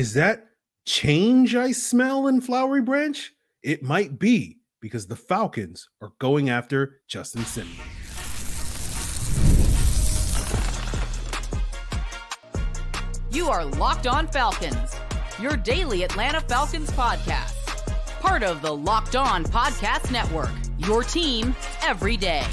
Is that change I smell in Flowery Branch? It might be because the Falcons are going after Justin Simmons. You are Locked On Falcons, your daily Atlanta Falcons podcast. Part of the Locked On Podcast Network, your team every day.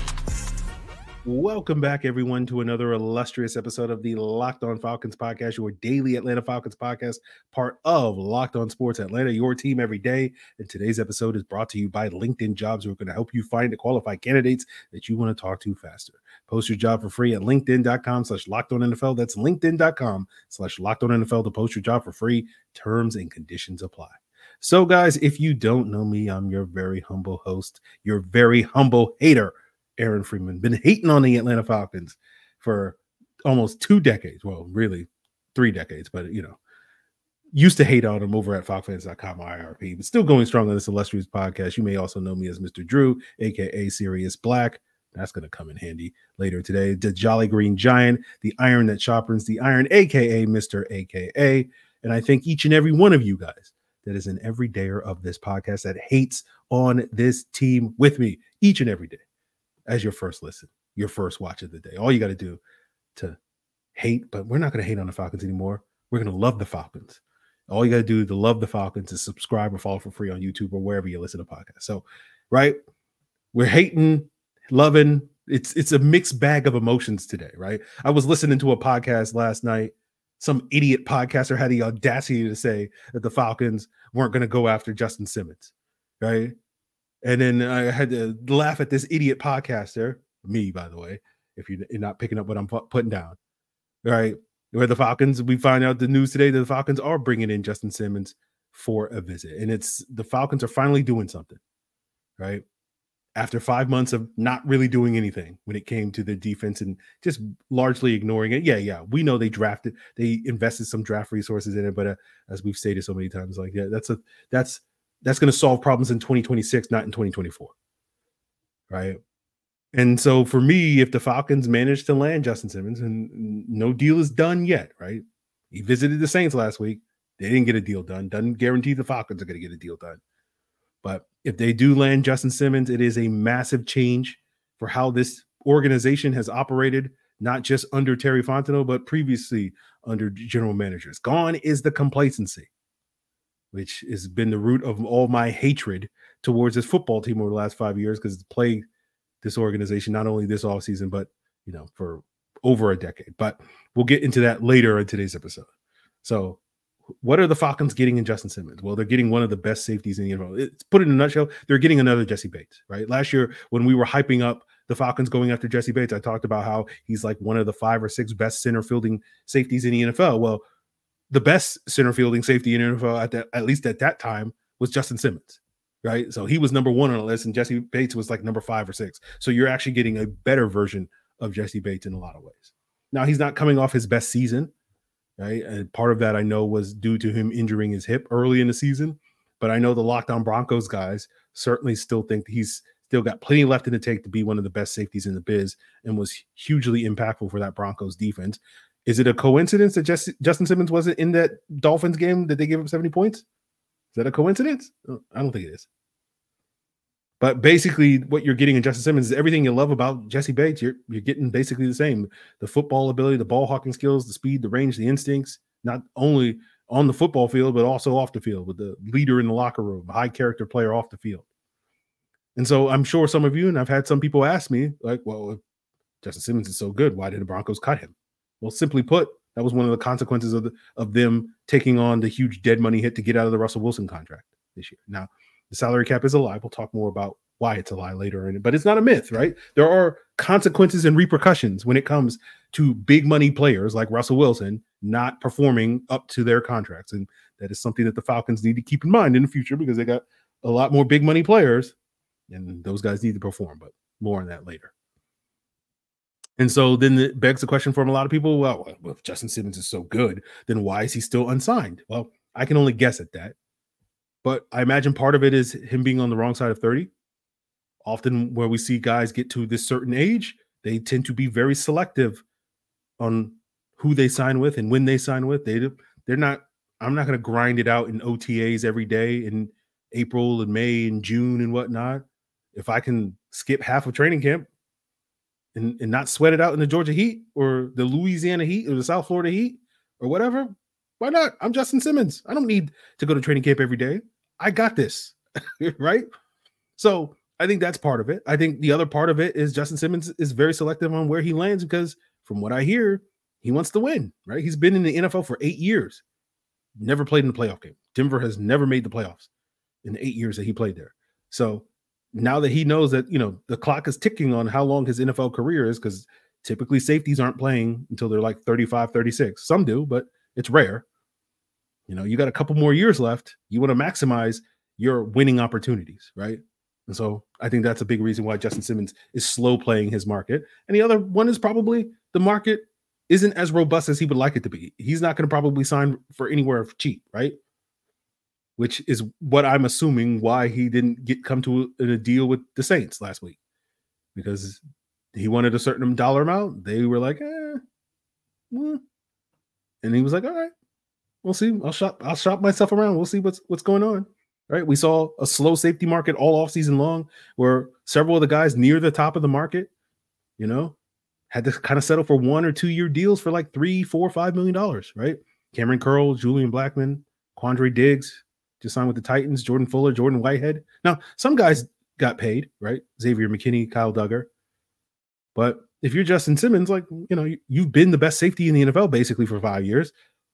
Welcome back, everyone, to another illustrious episode of the Locked On Falcons podcast, your daily Atlanta Falcons podcast, part of Locked On Sports Atlanta, your team every day. And today's episode is brought to you by LinkedIn Jobs, who are going to help you find the qualified candidates that you want to talk to faster. Post your job for free at linkedin.com slash locked on NFL. That's linkedin.com slash locked on NFL to post your job for free. Terms and conditions apply. So, guys, if you don't know me, I'm your very humble host, your very humble hater Aaron Freeman. Been hating on the Atlanta Falcons for almost two decades. Well, really three decades, but you know, used to hate on him over at FalcFans.com IRP, but still going strong on this illustrious podcast. You may also know me as Mr. Drew, aka Sirius Black. That's going to come in handy later today. The Jolly Green Giant, the Iron that sharpens the iron, aka Mr. AKA. And I thank each and every one of you guys that is an everydayer of this podcast that hates on this team with me each and every day as your first listen, your first watch of the day. All you got to do to hate, but we're not going to hate on the Falcons anymore. We're going to love the Falcons. All you got to do to love the Falcons is subscribe or follow for free on YouTube or wherever you listen to podcasts. So, right, we're hating, loving. It's it's a mixed bag of emotions today, right? I was listening to a podcast last night. Some idiot podcaster had the audacity to say that the Falcons weren't going to go after Justin Simmons, right? And then I had to laugh at this idiot podcaster, me, by the way, if you're not picking up what I'm putting down. Right. Where the Falcons, we find out the news today that the Falcons are bringing in Justin Simmons for a visit. And it's the Falcons are finally doing something, right? After five months of not really doing anything when it came to the defense and just largely ignoring it. Yeah, yeah, we know they drafted, they invested some draft resources in it, but uh, as we've stated so many times, like yeah, that's a that's that's going to solve problems in 2026, not in 2024. Right. And so for me, if the Falcons manage to land Justin Simmons and no deal is done yet, right? He visited the Saints last week. They didn't get a deal done. Doesn't guarantee the Falcons are going to get a deal done. But if they do land Justin Simmons, it is a massive change for how this organization has operated, not just under Terry Fontenot, but previously under general managers. Gone is the complacency which has been the root of all my hatred towards this football team over the last five years because it's played this organization not only this offseason, but you know, for over a decade. But we'll get into that later in today's episode. So, what are the Falcons getting in Justin Simmons? Well, they're getting one of the best safeties in the NFL. It's put it in a nutshell, they're getting another Jesse Bates, right? Last year, when we were hyping up the Falcons going after Jesse Bates, I talked about how he's like one of the five or six best center fielding safeties in the NFL. Well, the best center fielding safety in NFL at that at least at that time was Justin Simmons, right? So he was number one on the list, and Jesse Bates was like number five or six. So you're actually getting a better version of Jesse Bates in a lot of ways. Now he's not coming off his best season, right? And part of that I know was due to him injuring his hip early in the season. But I know the Locked On Broncos guys certainly still think he's still got plenty left in the tank to be one of the best safeties in the biz and was hugely impactful for that Broncos defense. Is it a coincidence that Justin Simmons wasn't in that Dolphins game that they gave up 70 points? Is that a coincidence? Uh, I don't think it is. But basically, what you're getting in Justin Simmons is everything you love about Jesse Bates. You're you're getting basically the same: the football ability, the ball hawking skills, the speed, the range, the instincts. Not only on the football field, but also off the field with the leader in the locker room, high character player off the field. And so I'm sure some of you, and I've had some people ask me, like, well, Justin Simmons is so good, why did the Broncos cut him? Well, simply put, that was one of the consequences of the, of them taking on the huge dead money hit to get out of the Russell Wilson contract this year. Now, the salary cap is a lie. We'll talk more about why it's a lie later in but it's not a myth, right? There are consequences and repercussions when it comes to big money players like Russell Wilson not performing up to their contracts. And that is something that the Falcons need to keep in mind in the future because they got a lot more big money players and those guys need to perform, but more on that later. And so then it begs the question from a lot of people well, if Justin Simmons is so good, then why is he still unsigned? Well, I can only guess at that. But I imagine part of it is him being on the wrong side of 30. Often, where we see guys get to this certain age, they tend to be very selective on who they sign with and when they sign with. They they're not I'm not going to grind it out in OTAs every day in April and May and June and whatnot. If I can skip half of training camp and, and not sweat it out in the Georgia Heat or the Louisiana Heat or the South Florida Heat or whatever, why not? I'm Justin Simmons. I don't need to go to training camp every day. I got this, right? So I think that's part of it. I think the other part of it is Justin Simmons is very selective on where he lands because, from what I hear, he wants to win, right? He's been in the NFL for eight years, never played in the playoff game. Denver has never made the playoffs in the eight years that he played there. So now that he knows that, you know, the clock is ticking on how long his NFL career is, because typically safeties aren't playing until they're like 35, 36. Some do, but it's rare. You know, you got a couple more years left. You want to maximize your winning opportunities, right? And so I think that's a big reason why Justin Simmons is slow playing his market. And the other one is probably the market isn't as robust as he would like it to be. He's not going to probably sign for anywhere cheap, right? Which is what I'm assuming why he didn't get come to a, a deal with the Saints last week because he wanted a certain dollar amount. They were like, eh, well. and he was like, all right, we'll see. I'll shop. I'll shop myself around. We'll see what's what's going on. Right. We saw a slow safety market all off season long, where several of the guys near the top of the market, you know, had to kind of settle for one or two year deals for like three, four, five million dollars. Right. Kamren Curl, Julian Blackmon, Quandre Diggs just signed with the Titans. Jordan Fuller, Jordan Whitehead. Now some guys got paid. Right. Xavier McKinney, Kyle Dugger. But if you're Justin Simmons, like you know, you've been the best safety in the NFL basically for five years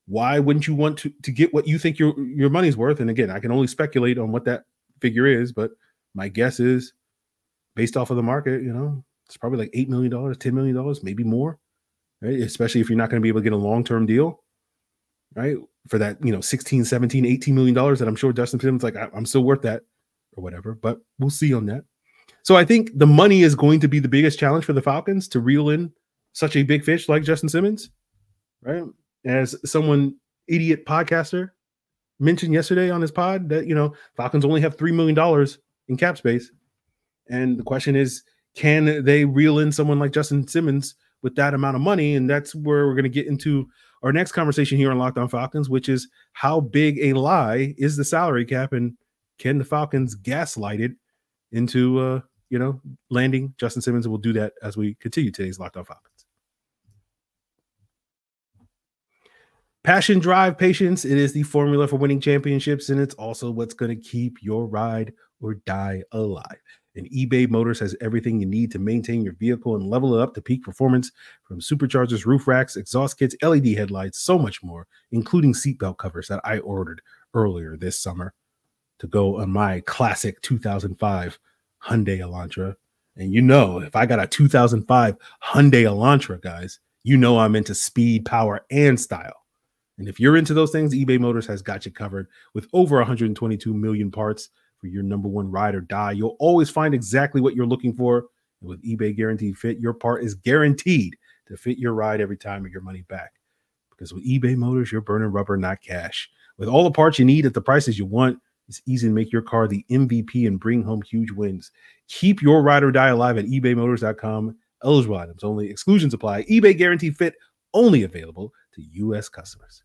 why wouldn't you want to to get what you think your your money's worth? And again, I can only speculate on what that figure is, but my guess is based off of the market, you know, it's probably like eight million dollars, ten million dollars, maybe more, right? Especially if you're not going to be able to get a long-term deal, right? For that, you know, 16, 17, 18 million dollars that I'm sure Justin Simmons like, I'm still worth that or whatever, but we'll see on that. So I think the money is going to be the biggest challenge for the Falcons to reel in such a big fish like Justin Simmons, right? as someone idiot podcaster mentioned yesterday on his pod that you know Falcons only have three million dollars in cap space, and the question is, can they reel in someone like Justin Simmons with that amount of money? And that's where we're going to get into our next conversation here on Locked On Falcons, which is how big a lie is the salary cap, and can the Falcons gaslight it into uh, you know landing Justin Simmons? We'll do that as we continue today's Locked On Falcons. Passion, drive, patience. It is the formula for winning championships, and it's also what's going to keep your ride or die alive. And eBay Motors has everything you need to maintain your vehicle and level it up to peak performance from superchargers, roof racks, exhaust kits, LED headlights, so much more, including seatbelt covers that I ordered earlier this summer to go on my classic 2005 Hyundai Elantra. And you know, if I got a 2005 Hyundai Elantra, guys, you know I'm into speed, power, and style. And if you're into those things, eBay Motors has got you covered with over 122 million parts for your number one ride or die. You'll always find exactly what you're looking for. And with eBay Guaranteed Fit, your part is guaranteed to fit your ride every time or your money back. Because with eBay Motors, you're burning rubber, not cash. With all the parts you need at the prices you want, it's easy to make your car the MVP and bring home huge wins. Keep your ride or die alive at ebaymotors.com. Eligible items only, exclusions apply. eBay Guaranteed Fit only available to U.S. customers.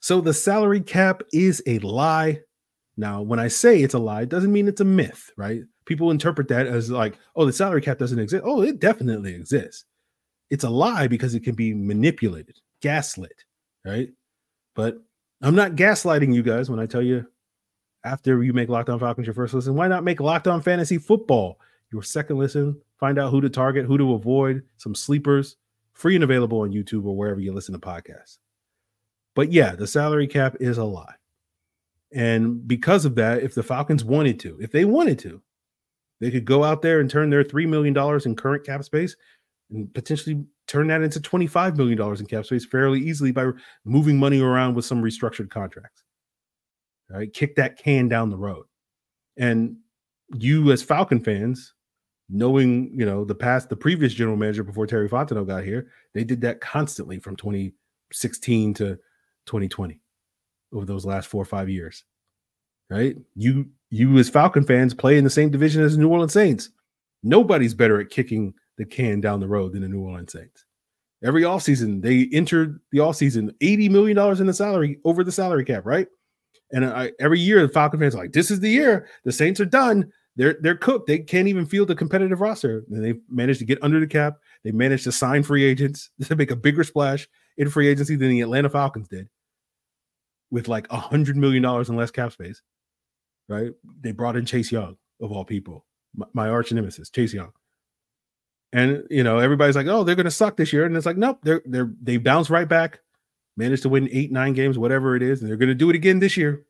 So the salary cap is a lie. Now, when I say it's a lie, it doesn't mean it's a myth, right? People interpret that as like, oh, the salary cap doesn't exist. Oh, it definitely exists. It's a lie because it can be manipulated, gaslit, right? But I'm not gaslighting you guys when I tell you after you make Locked On Falcons your first listen, why not make Locked On Fantasy Football your second listen? Find out who to target, who to avoid, some sleepers, free and available on YouTube or wherever you listen to podcasts. But yeah, the salary cap is a lie. And because of that, if the Falcons wanted to, if they wanted to, they could go out there and turn their $3 million in current cap space and potentially turn that into $25 million in cap space fairly easily by moving money around with some restructured contracts. All right, kick that can down the road. And you, as Falcon fans, knowing you know the past, the previous general manager before Terry Fontenot got here, they did that constantly from 2016 to 2020 over those last four or five years. Right? You you as Falcon fans play in the same division as the New Orleans Saints. Nobody's better at kicking the can down the road than the New Orleans Saints. Every offseason, they entered the offseason $80 million in the salary over the salary cap, right? And I, every year, the Falcon fans are like, this is the year. The Saints are done. They're they're cooked. They can't even field a competitive roster. And they managed to get under the cap. They managed to sign free agents to make a bigger splash in free agency than the Atlanta Falcons did, with like a hundred million dollars in less cap space. Right? They brought in Chase Young of all people, my, my arch nemesis, Chase Young. And you know, everybody's like, "Oh, they're going to suck this year," and it's like, nope, they're they're they bounce right back, managed to win eight, nine games, whatever it is, and they're going to do it again this year.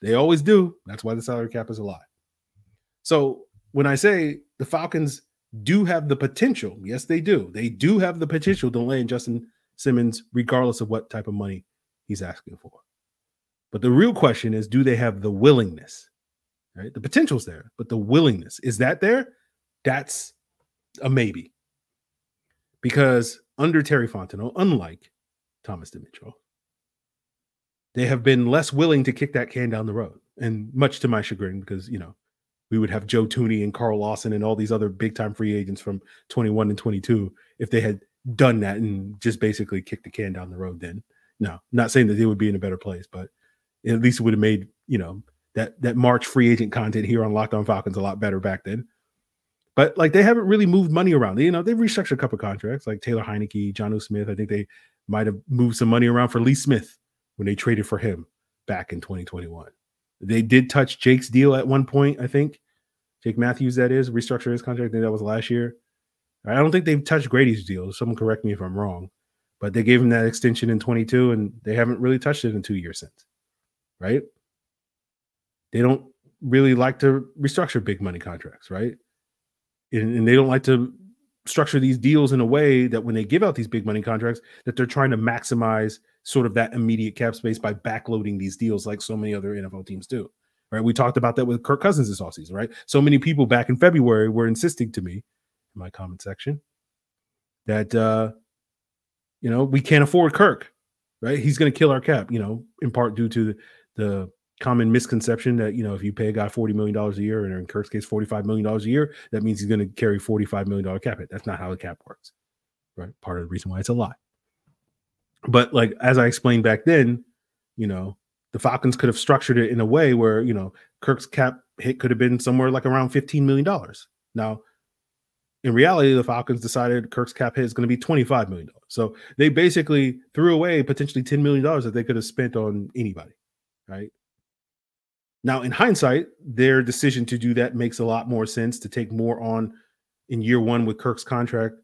They always do. That's why the salary cap is a lie. So when I say the Falcons do have the potential, yes, they do. They do have the potential to land Justin Simmons, regardless of what type of money he's asking for. But the real question is, do they have the willingness? Right? The potential's there, but the willingness is that there? That's a maybe. Because under Terry Fontenot, unlike Thomas Dimitroff, they have been less willing to kick that can down the road. And much to my chagrin, because you know, we would have Joe Thuney and Carl Lawson and all these other big time free agents from 21 and 22 if they had done that and just basically kicked the can down the road then. No, not saying that they would be in a better place, but at least it would have made, you know, that that March free agent content here on Locked On Falcons a lot better back then. But like they haven't really moved money around. You know, they've restructured a couple contracts like Taylor Heinicke, Jonnu Smith. I think they might have moved some money around for Lee Smith when they traded for him back in 2021. They did touch Jake's deal at one point, I think. Jake Matthews, that is, restructure his contract. I think that was last year. I don't think they've touched Grady's deal. Someone correct me if I'm wrong, but they gave him that extension in 22, and they haven't really touched it in two years since. Right? They don't really like to restructure big money contracts, right? and, and they don't like to structure these deals in a way that when they give out these big money contracts that they're trying to maximize sort of that immediate cap space by backloading these deals like so many other NFL teams do. Right. We talked about that with Kirk Cousins this offseason, right? So many people back in February were insisting to me my comment section that uh, you know, we can't afford Kirk, right? He's gonna kill our cap, you know, in part due to the, the common misconception that you know if you pay a guy forty million dollars a year, and in Kirk's case forty five million dollars a year, that means he's going to carry forty five million dollar cap hit. That's not how the cap works, right? Part of the reason why it's a lie. But like as I explained back then, you know, the Falcons could have structured it in a way where you know Kirk's cap hit could have been somewhere like around fifteen million dollars. Now, in reality, the Falcons decided Kirk's cap hit is going to be twenty-five million dollars. So they basically threw away potentially ten million dollars that they could have spent on anybody, right? Now, in hindsight, their decision to do that makes a lot more sense to take more on in year one with Kirk's contract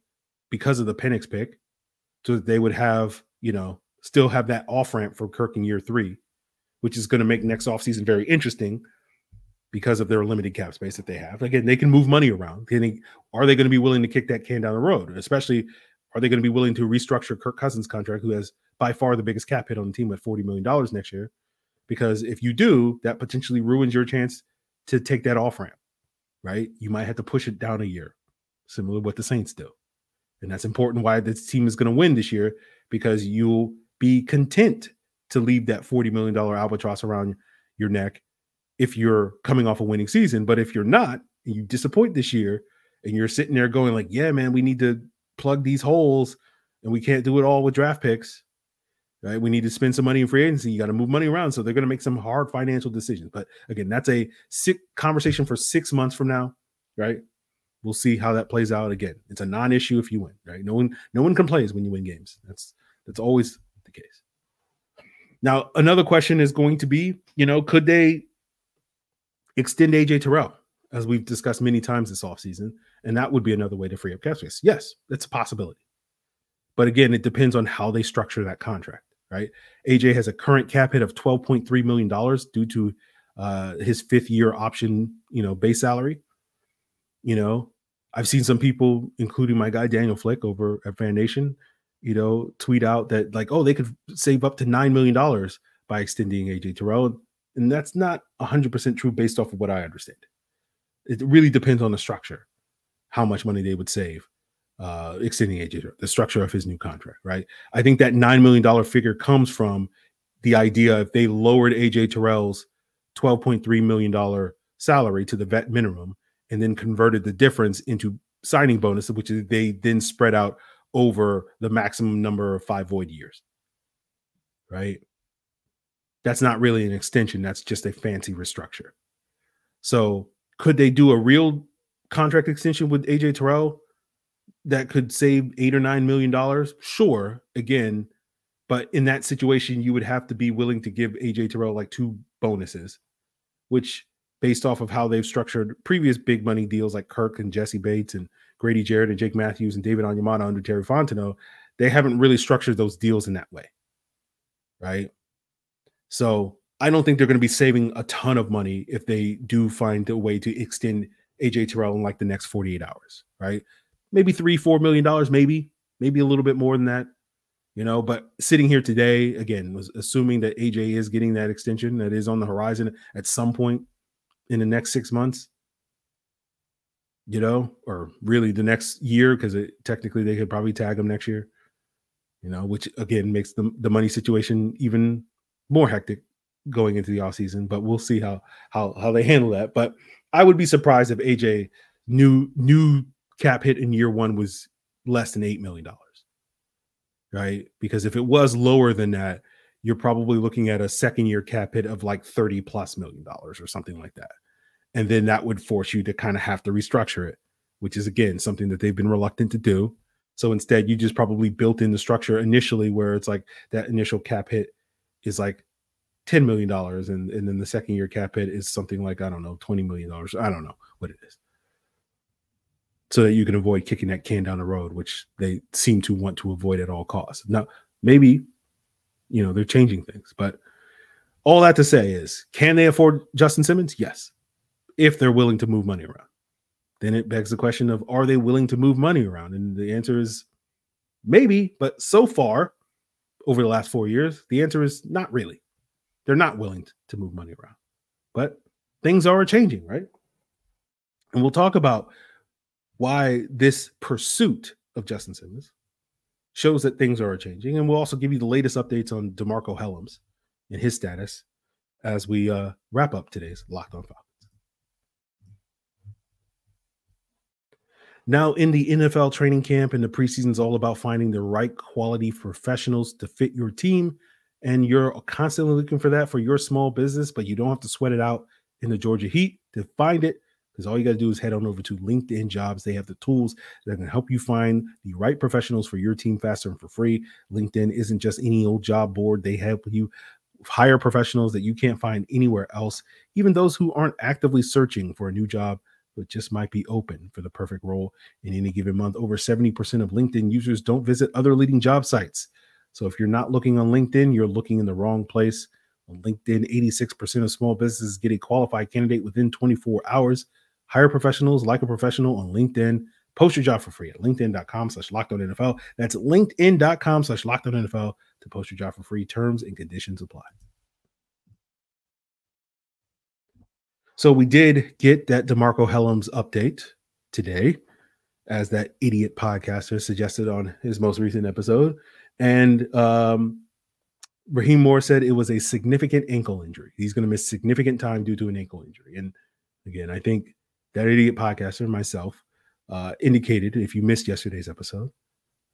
because of the Penix pick, so that they would have, you know, still have that off ramp for Kirk in year three, which is going to make next offseason very interesting because of their limited cap space that they have. Again, they can move money around. They, are they going to be willing to kick that can down the road? Especially, are they going to be willing to restructure Kirk Cousins' contract, who has by far the biggest cap hit on the team at $40 million next year? because if you do, that potentially ruins your chance to take that off ramp, right? You might have to push it down a year, similar to what the Saints do. And that's important why this team is going to win this year because you'll be content to leave that $40 million albatross around your neck if you're coming off a winning season. But if you're not, and you disappoint this year, and you're sitting there going like, yeah, man, we need to plug these holes and we can't do it all with draft picks right? We need to spend some money in free agency. You got to move money around. So they're going to make some hard financial decisions. But again, that's a sick conversation for six months from now, right? We'll see how that plays out. Again, it's a non-issue if you win, right? No one, no one complains when you win games. That's that's always the case. Now, another question is going to be, you know, could they extend AJ Terrell, as we've discussed many times this offseason? And that would be another way to free up cap space. Yes, that's a possibility. But again, it depends on how they structure that contract right? AJ has a current cap hit of $12.3 million due to uh, his fifth year option, you know, base salary. You know, I've seen some people, including my guy Daniel Flick over at Fan Nation, you know, tweet out that like, oh, they could save up to $9 million by extending AJ Terrell. And that's not 100% true based off of what I understand. It really depends on the structure, how much money they would save uh, extending AJ, the structure of his new contract, right? I think that $9 million figure comes from the idea if they lowered AJ Terrell's $12.3 million salary to the vet minimum and then converted the difference into signing bonus, which they then spread out over the maximum number of five void years. Right? That's not really an extension, that's just a fancy restructure. So, could they do a real contract extension with AJ Terrell that could save eight or nine million dollars? Sure. Again, but in that situation, you would have to be willing to give AJ Terrell like two bonuses, which, based off of how they've structured previous big money deals like Kirk and Jesse Bates and Grady Jarrett and Jake Matthews and David Onyemata under Terry Fontenot, they haven't really structured those deals in that way. Right. So I don't think they're going to be saving a ton of money if they do find a way to extend AJ Terrell in like the next 48 hours, right? Maybe three, four million dollars, maybe, maybe a little bit more than that, you know. But sitting here today, again, was assuming that AJ is getting that extension that is on the horizon at some point in the next six months, you know, or really the next year, because technically they could probably tag him next year, you know, which again makes the, the money situation even more hectic going into the off season. But we'll see how how how they handle that. But I would be surprised if AJ new new cap hit in year one was less than eight million dollars. Right? Because if it was lower than that, you're probably looking at a second year cap hit of like 30 plus million dollars or something like that. And then that would force you to kind of have to restructure it, which is again something that they've been reluctant to do. So instead, you just probably built in the structure initially where it's like that initial cap hit is like $10 million and, and then the second year cap hit is something like i don't know $20 million i don't know what it is. So that you can avoid kicking that can down the road which they seem to want to avoid at all costs. Now maybe you know they're changing things but all that to say is can they afford justin simmons? Yes. If they're willing to move money around. Then it begs the question of are they willing to move money around? And the answer is maybe but so far over the last four years the answer is not really they're not willing to move money around. But things are changing, right? And we'll talk about why this pursuit of Justin Simmons shows that things are changing. And we'll also give you the latest updates on DeMarco Hellams and his status as we uh, wrap up today's Locked on Falcons. Now, in the NFL training camp and the preseason is all about finding the right quality professionals to fit your team and you're constantly looking for that for your small business, but you don't have to sweat it out in the Georgia heat to find it because all you got to do is head on over to LinkedIn Jobs. They have the tools that can help you find the right professionals for your team faster and for free. LinkedIn isn't just any old job board, they help you hire professionals that you can't find anywhere else, even those who aren't actively searching for a new job. But just might be open for the perfect role in any given month. Over 70% of LinkedIn users don't visit other leading job sites. So if you're not looking on LinkedIn, you're looking in the wrong place. On LinkedIn, 86% of small businesses get a qualified candidate within 24 hours. Hire professionals like a professional on LinkedIn. Post your job for free at linkedin.com slash NFL. That's linkedin.com slash NFL to post your job for free. Terms and conditions apply. So we did get that DeMarco Hellams update today, as that idiot podcaster suggested on his most recent episode. And um, Raheem Morris said it was a significant ankle injury. He's going to miss significant time due to an ankle injury. And again, I think that idiot podcaster, myself, uh, indicated if you missed yesterday's episode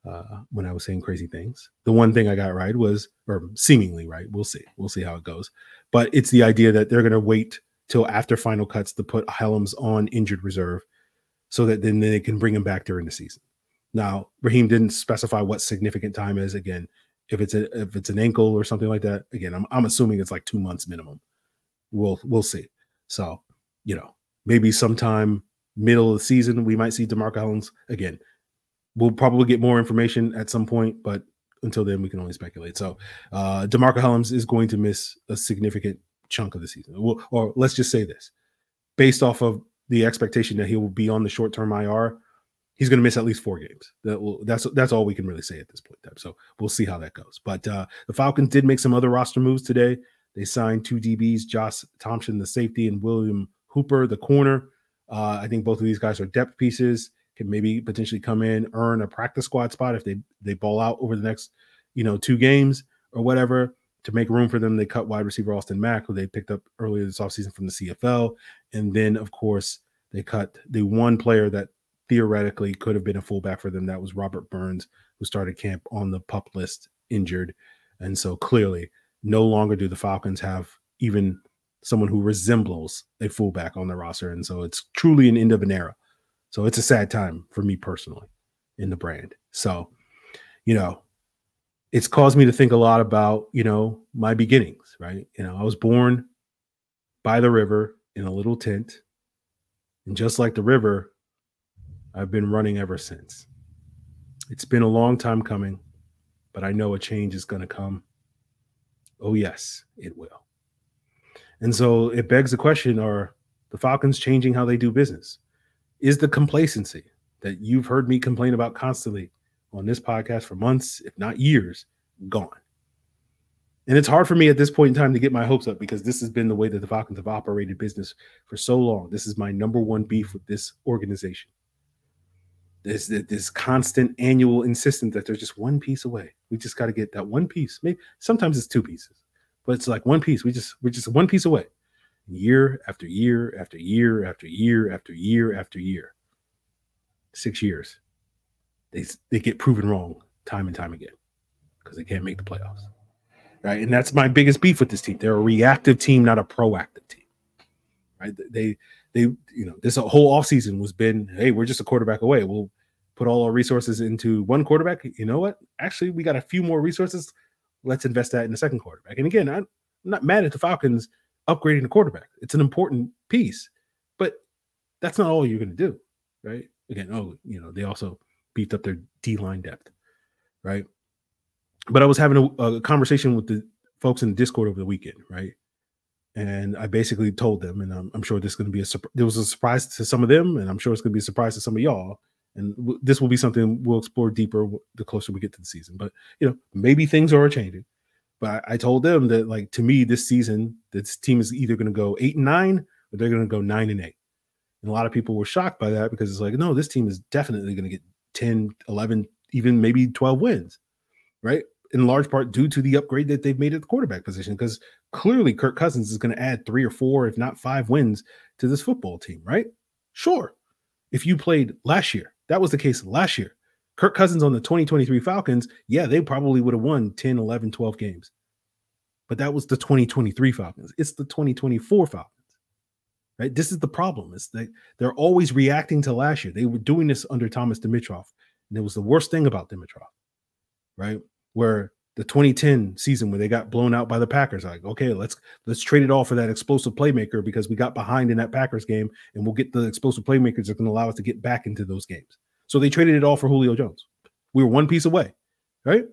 uh, when I was saying crazy things, the one thing I got right was, or seemingly right, we'll see. We'll see how it goes. But it's the idea that they're going to wait till after final cuts to put Hellams on injured reserve so that then they can bring him back during the season. Now, Raheem didn't specify what significant time is. Again, if it's a if it's an ankle or something like that, again, I'm I'm assuming it's like two months minimum. We'll we'll see. So, you know, maybe sometime middle of the season we might see DeMarco Hellams again. We'll probably get more information at some point, but until then we can only speculate. So, uh DeMarco Hellams is going to miss a significant chunk of the season. Well, or let's just say this, based off of the expectation that he will be on the short term IR he's going to miss at least four games. That will, that's that's all we can really say at this point. So we'll see how that goes. But uh, the Falcons did make some other roster moves today. They signed two DBs, Josh Thompson, the safety, and William Hooper, the corner. Uh, I think both of these guys are depth pieces. Can maybe potentially come in, earn a practice squad spot if they they ball out over the next, you know, two games or whatever. To make room for them, they cut wide receiver Austin Mack, who they picked up earlier this offseason from the CFL. And then, of course, they cut the one player that theoretically could have been a fullback for them. That was Robert Burns, who started camp on the pup list injured. And so clearly, no longer do the Falcons have even someone who resembles a fullback on the roster. And so it's truly an end of an era. So it's a sad time for me personally in the brand. So, you know, it's caused me to think a lot about, you know, my beginnings, right? You know, I was born by the river in a little tent. And just like the river, I've been running ever since. It's been a long time coming, but I know a change is going to come. Oh, yes, it will. And so it begs the question are the Falcons changing how they do business? Is the complacency that you've heard me complain about constantly on this podcast for months, if not years, gone? And it's hard for me at this point in time to get my hopes up because this has been the way that the Falcons have operated business for so long. This is my number one beef with this organization. This this constant annual insistence that there's just one piece away. We just got to get that one piece. Maybe sometimes it's two pieces, but it's like one piece. We just we're just one piece away. Year after year after year after year after year after year. Six years. They they get proven wrong time and time again because they can't make the playoffs. Right. And that's my biggest beef with this team. They're a reactive team, not a proactive team. Right. They they, you know, this whole offseason was been, hey, we're just a quarterback away. We'll put all our resources into one quarterback. You know what? Actually, we got a few more resources. Let's invest that in the second quarterback. And again, I'm not mad at the Falcons upgrading the quarterback. It's an important piece, but that's not all you're going to do, right? Again, oh, you know, they also beefed up their D line depth, right? But I was having a, a conversation with the folks in the Discord over the weekend, right? and I basically told them, and I'm, I'm sure this is going to be a there was a surprise to some of them, and I'm sure it's going to be a surprise to some of y'all. And this will be something we'll explore deeper the closer we get to the season. But you know, maybe things are changing. But I, I told them that, like to me, this season, this team is either going to go eight and nine, or they're going to go nine and eight. And a lot of people were shocked by that because it's like, no, this team is definitely going to get 10, 11, even maybe 12 wins, right? in large part due to the upgrade that they've made at the quarterback position. Because clearly, Kirk Cousins is going to add three or four, if not five wins to this football team, right? Sure. If you played last year, that was the case last year. Kirk Cousins on the 2023 Falcons, yeah, they probably would have won 10, 11, 12 games. But that was the 2023 Falcons. It's the 2024 Falcons. Right? This is the problem. Is that they're always reacting to last year. They were doing this under Thomas Dimitroff, And it was the worst thing about Dimitroff, Right? where the 2010 season where they got blown out by the Packers. Like, okay, let's let's trade it all for that explosive playmaker because we got behind in that Packers game, and we'll get the explosive playmakers that can allow us to get back into those games. So they traded it all for Julio Jones. We were one piece away, right?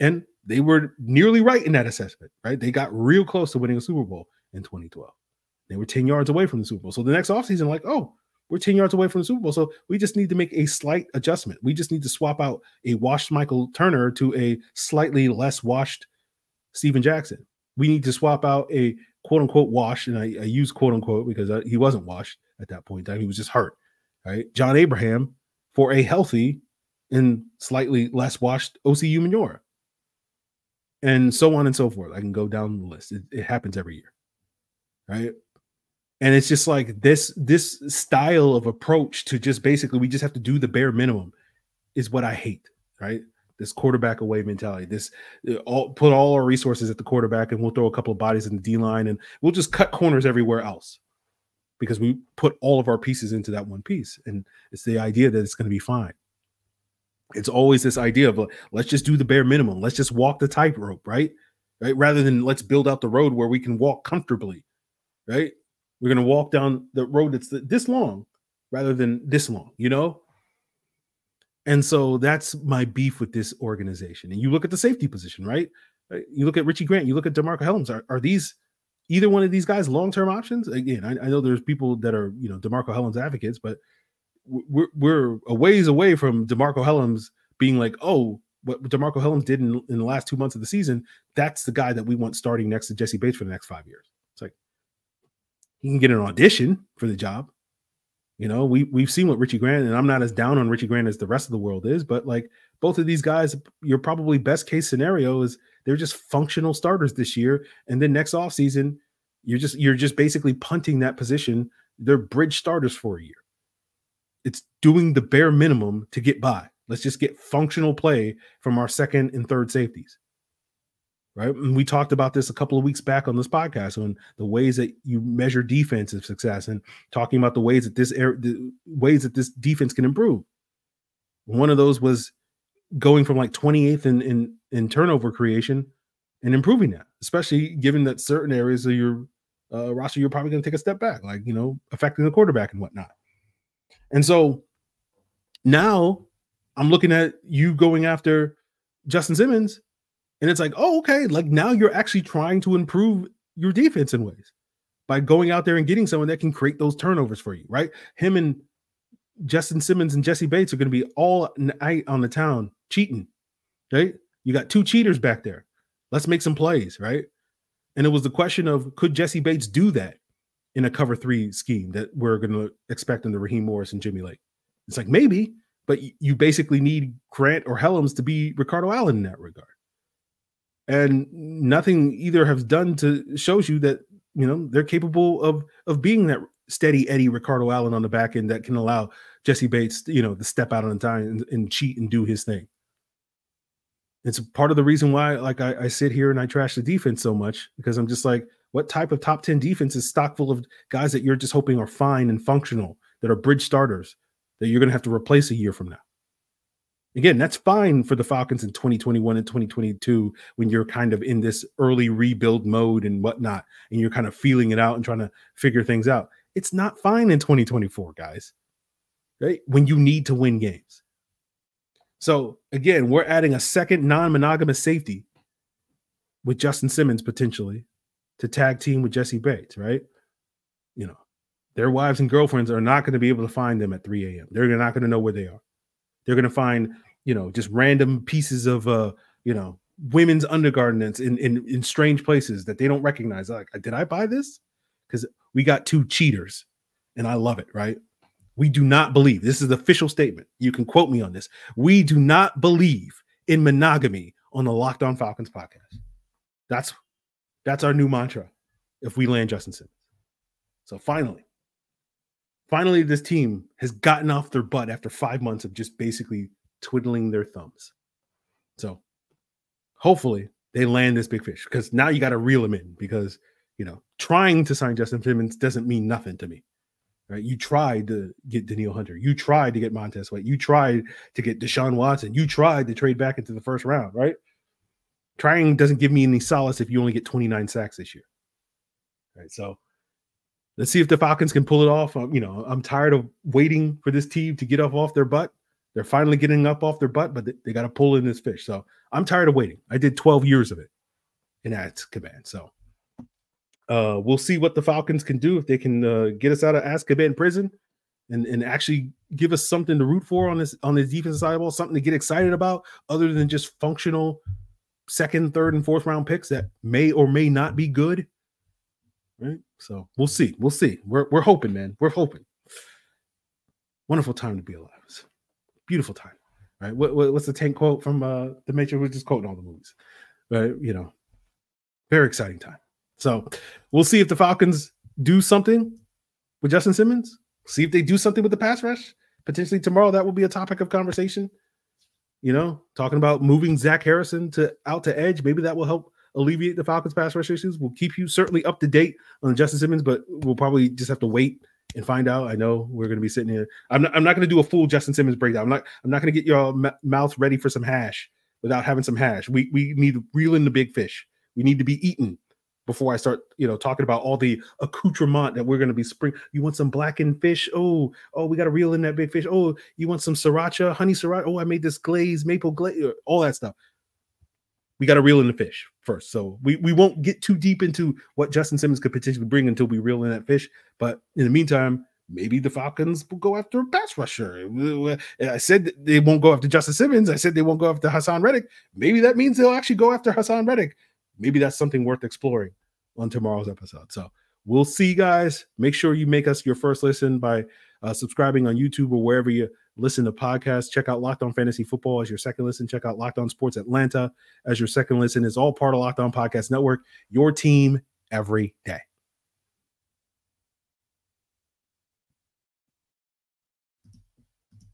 And they were nearly right in that assessment, right? They got real close to winning a Super Bowl in 2012. They were 10 yards away from the Super Bowl. So the next offseason, like, oh, we're 10 yards away from the Super Bowl. So we just need to make a slight adjustment. We just need to swap out a washed Michael Turner to a slightly less washed Steven Jackson. We need to swap out a quote unquote wash, and I, I use quote unquote because I, he wasn't washed at that point in time. He was just hurt, right? John Abraham for a healthy and slightly less washed Osi Umenyiora. And so on and so forth. I can go down the list. It, it happens every year, right? And it's just like this this style of approach to just basically we just have to do the bare minimum is what i hate right? This quarterback away mentality this uh, all put all our resources at the quarterback and we'll throw a couple of bodies in the d line and we'll just cut corners everywhere else because we put all of our pieces into that one piece and it's the idea that it's going to be fine. It's always this idea of let's just do the bare minimum. Let's just walk the tightrope right? Right? Rather than let's build out the road where we can walk comfortably right we're going to walk down the road that's this long rather than this long, you know? And so that's my beef with this organization. And you look at the safety position, right? Uh, you look at Richie Grant, you look at DeMarco Hellams. Are, are these either one of these guys long-term options? Again, I, I know there's people that are, you know, DeMarco Hellams advocates, but we're, we're a ways away from DeMarco Hellams being like, oh, what DeMarco Hellams did in, in the last two months of the season, that's the guy that we want starting next to Jesse Bates for the next five years. He can get an audition for the job. You know, we we've seen what Richie Grant, and I'm not as down on Richie Grant as the rest of the world is, but like both of these guys, your probably best case scenario is they're just functional starters this year, and then next off season, you're just you're just basically punting that position. They're bridge starters for a year. it's doing the bare minimum to get by. Let's just get functional play from our second and third safeties. Right. And we talked about this a couple of weeks back on this podcast on the ways that you measure defensive success and talking about the ways that this air the ways that this defense can improve. One of those was going from like 28th in, in, in turnover creation and improving that, especially given that certain areas of your uh, roster, you're probably going to take a step back, like, you know, affecting the quarterback and whatnot. And so now I'm looking at you going after Justin Simmons, and it's like, oh, okay, like now you're actually trying to improve your defense in ways by going out there and getting someone that can create those turnovers for you, right? Him and Justin Simmons and Jesse Bates are going to be all night on the town cheating, right? You got two cheaters back there. Let's make some plays, right? And it was the question of could Jesse Bates do that in a cover three scheme that we're going to expect in the Raheem Morris and Jimmy Lake? It's like maybe, but you basically need Grant or Hellams to be Ricardo Allen in that regard. And nothing either has done to shows you that you know they're capable of of being that steady Eddie Ricardo Allen on the back end that can allow Jesse Bates, you know, to step out on time and, and cheat and do his thing. It's part of the reason why, like, I, I, sit here and I trash the defense so much because I'm just like, what type of top 10 defense is stock full of guys that you're just hoping are fine and functional, that are bridge starters that you're going to have to replace a year from now? Again, that's fine for the Falcons in 2021 and 2022 when you're kind of in this early rebuild mode and whatnot, and you're kind of feeling it out and trying to figure things out. It's not fine in 2024, guys, right? When you need to win games. So again, we're adding a second non-monogamous safety with Justin Simmons potentially to tag team with Jesse Bates, right? You know, their wives and girlfriends are not going to be able to find them at 3 a.m. They're not going to know where they are. They're going to find, you know, just random pieces of, uh, you know, women's undergarments in, in in strange places that they don't recognize. Like, did I buy this? Because we got two cheaters, and I love it, right? We do not believe, this is the official statement. You can quote me on this. We do not believe in monogamy on the Locked On Falcons podcast. That's that's our new mantra if we land Justin Simmons. So finally, finally, this team has gotten off their butt after five months of just basically twiddling their thumbs. So hopefully they land this big fish because now you got to reel them in because you know trying to sign Justin Simmons doesn't mean nothing to me. Right? You tried to get Danielle Hunter. You tried to get Montez Sweat. You tried to get Deshaun Watson. You tried to trade back into the first round, right? Trying doesn't give me any solace if you only get 29 sacks this year. Right. So let's see if the Falcons can pull it off. Um, you know, I'm tired of waiting for this team to get up off their butt. They're finally getting up off their butt, but they, they got to pull in this fish. So I'm tired of waiting. I did 12 years of it in Azkaban. So uh, we'll see what the Falcons can do if they can uh, get us out of Azkaban prison and, and actually give us something to root for on this on the defensive side of ball, something to get excited about, other than just functional second, third, and fourth round picks that may or may not be good. Right. So we'll see. We'll see. We're we're hoping, man. We're hoping. Wonderful time to be alive. Beautiful time. Right. What, what, what's the tank quote from uh the Matrix? We're just quoting all the movies. Right. You know, very exciting time. So we'll see if the Falcons do something with Justin Simmons. See if they do something with the pass rush. Potentially tomorrow, that will be a topic of conversation. You know, talking about moving Zach Harrison to out to edge. Maybe that will help alleviate the Falcons pass rush issues. We'll keep you certainly up to date on Justin Simmons, but we'll probably just have to wait and find out. I know we're going to be sitting here. I'm not, I'm not going to do a full Justin Simmons breakdown. I'm not I'm not going to get your m- mouth ready for some hash without having some hash. We we need to reel in the big fish. We need to be eaten before I start, you know, talking about all the accoutrement that we're going to be spring. You want some blackened fish? Oh, oh, we got to reel in that big fish. Oh, you want some sriracha, honey sriracha? Oh, I made this glaze, maple glaze, all that stuff. We got to reel in the fish first. So we, we won't get too deep into what Justin Simmons could potentially bring until we reel in that fish. But in the meantime, maybe the Falcons will go after a pass rusher. I said they won't go after Justin Simmons. I said they won't go after Haason Reddick. Maybe that means they'll actually go after Haason Reddick maybe that's something worth exploring on tomorrow's episode. So we'll see, guys. Make sure you make us your first listen by uh, subscribing on YouTube or wherever you listen to podcasts. Check out Locked On Fantasy Football as your second listen. Check out Locked On Sports Atlanta as your second listen. It's all part of Locked On Podcast Network. Your team every day.